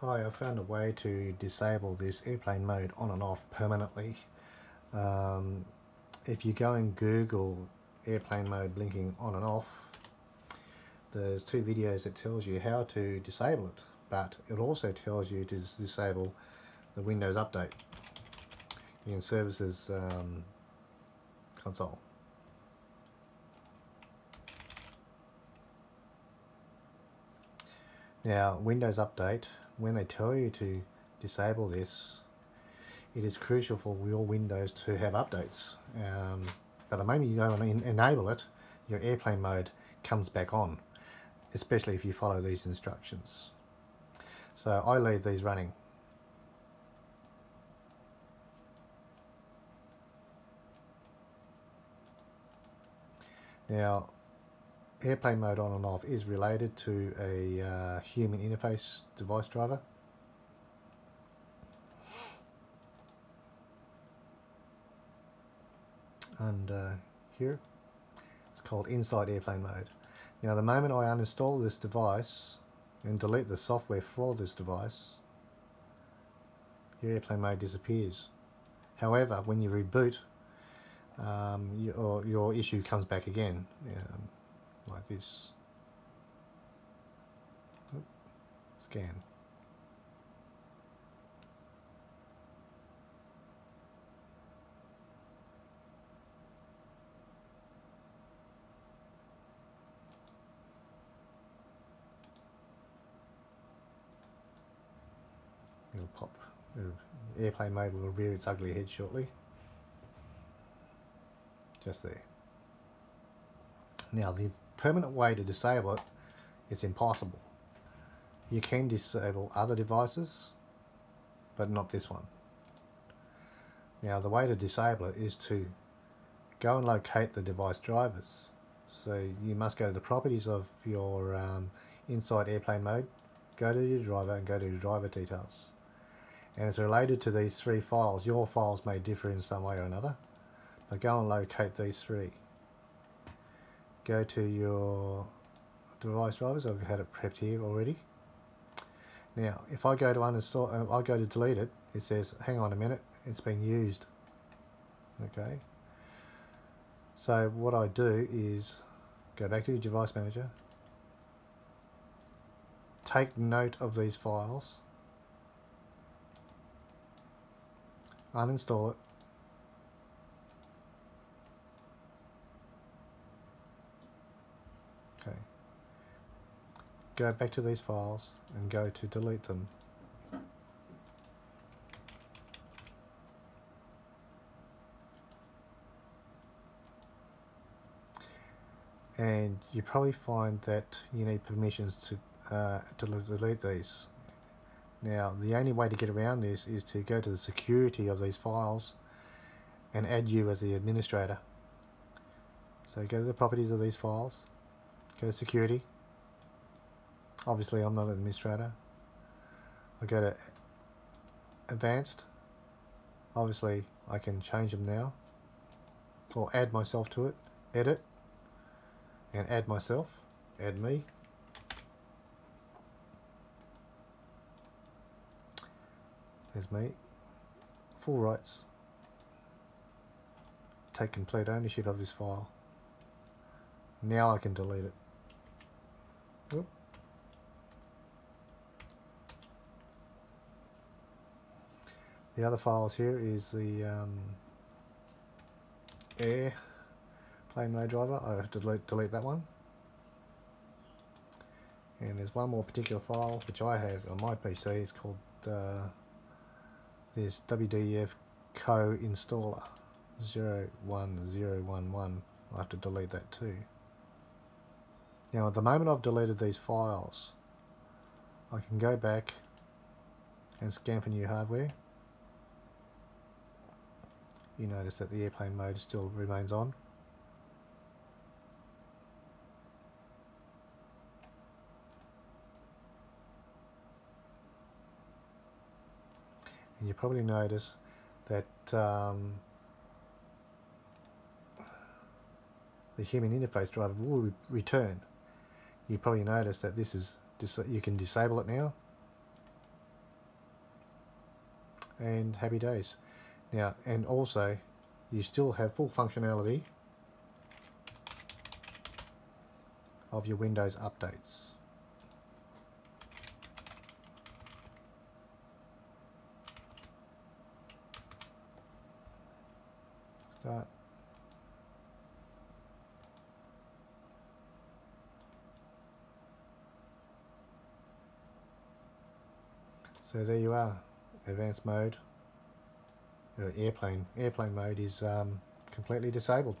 Hi, I found a way to disable this airplane mode on and off permanently. Um, if you go and Google airplane mode blinking on and off, there's two videos that tells you how to disable it, but it also tells you to disable the Windows Update in Services um, console. Now, Windows Update, when they tell you to disable this, it is crucial for your Windows to have updates. Um, but the moment you go and enable it, your airplane mode comes back on, especially if you follow these instructions. So I leave these running. Now, airplane mode on and off is related to a uh, human interface device driver. And uh, here, it's called InSyde Airplane Mode. Now the moment I uninstall this device and delete the software for this device, your airplane mode disappears. However, when you reboot, um, your, your issue comes back again. Um, like this. Oh, scan. It'll pop. Airplane mode will rear its ugly head shortly. Just there. Now the permanent way to disable it, it's impossible. You can disable other devices, but not this one. Now the way to disable it is to go and locate the device drivers. So you must go to the properties of your um, InSyde airplane mode, go to your driver and go to your driver details. And it's related to these three files. Your files may differ in some way or another, but go and locate these three go to your device drivers. I've had it prepped here already. Now, if I go to uninstall, uh, I go to delete it, it says, hang on a minute, it's been used. Okay. So what I do is go back to your device manager, take note of these files, uninstall it, go back to these files and go to delete them. And you probably find that you need permissions to, uh, to delete these. Now, the only way to get around this is to go to the security of these files and add you as the administrator. So go to the properties of these files, go to security, obviously I'm not an administrator. I go to advanced. Obviously I can change them now. Or add myself to it. Edit. And add myself. Add me. There's me. Full rights. Take complete ownership of this file. Now I can delete it The other files here is the um, air plane mode driver. I have to delete, delete that one. And there's one more particular file which I have on my PC. It's called uh, this WDF co installer 01011. I have to delete that too. Now at the moment I've deleted these files, I can go back and scan for new hardware you notice that the airplane mode still remains on. And you probably notice that um, the human interface driver will re return. You probably notice that this is you can disable it now and happy days. Now, and also, you still have full functionality of your Windows updates. Start. So there you are, advanced mode, airplane, airplane mode is um, completely disabled.